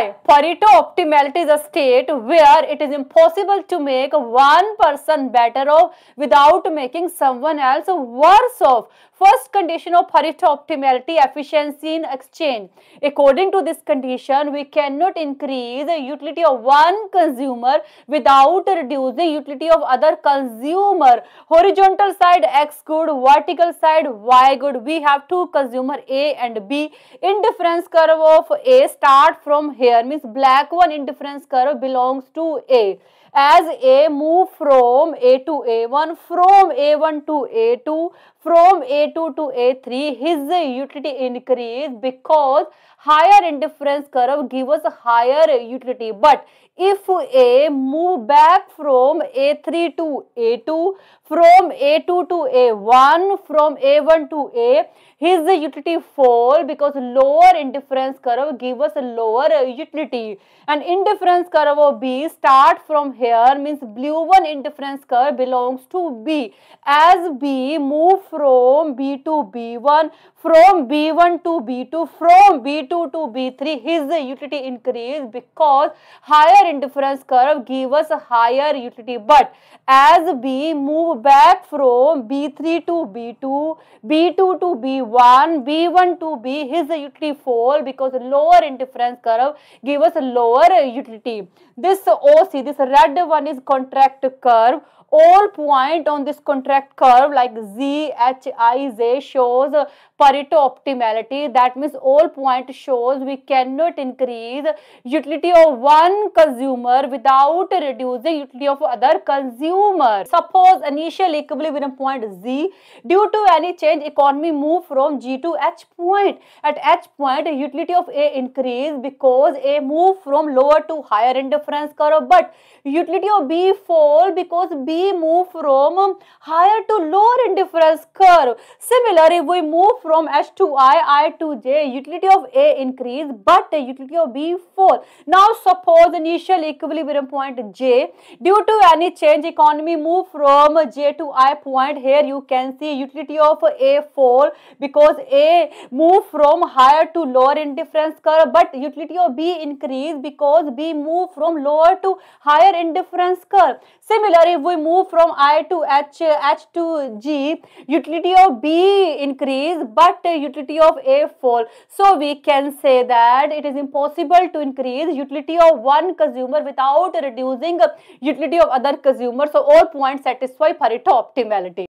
Why? Pareto optimality is a state where it is impossible to make one person better off without making someone else worse off. First condition of Pareto optimality, efficiency in exchange. According to this condition, we cannot increase the utility of one consumer without reducing utility of other consumer. Horizontal side X good, vertical side Y good. We have two consumer A and B. Indifference curve of A start from here means black one indifference curve belongs to A. As A move from A to A1, from A1 to A2, from A2 to A3, his utility increase because higher indifference curve give us higher utility. But if A move back from A3 to A2, from A2 to A1, from A1 to A, his utility fall because lower indifference curve give us lower utility. And indifference curve of B start from here means blue one indifference curve belongs to B. As B move from B to B1, from B1 to B2, from B2 to B3, his utility increase because higher indifference curve give us a higher utility. But as B move back from B3 to B2, B2 to B1, B1 to B, his utility fall because lower indifference curve give us a lower utility. This OC, this red one is contract curve all point on this contract curve like Z, H, I, Z shows Pareto optimality. That means all point shows we cannot increase utility of one consumer without reducing utility of other consumer. Suppose initial equilibrium point Z due to any change economy move from G to H point. At H point utility of A increase because A move from lower to higher indifference curve but utility of B fall because B move from um, higher to lower indifference curve. Similarly, if we move from H to I, I to J, utility of A increase but utility of B fall. Now suppose initial equilibrium point J, due to any change economy move from J to I point, here you can see utility of A fall because A move from higher to lower indifference curve but utility of B increase because B move from lower to higher indifference curve. Similarly, if we move from I to H, H to G, utility of B increase but uh, utility of A fall. So, we can say that it is impossible to increase utility of one consumer without reducing uh, utility of other consumer. So, all points satisfy Pareto optimality.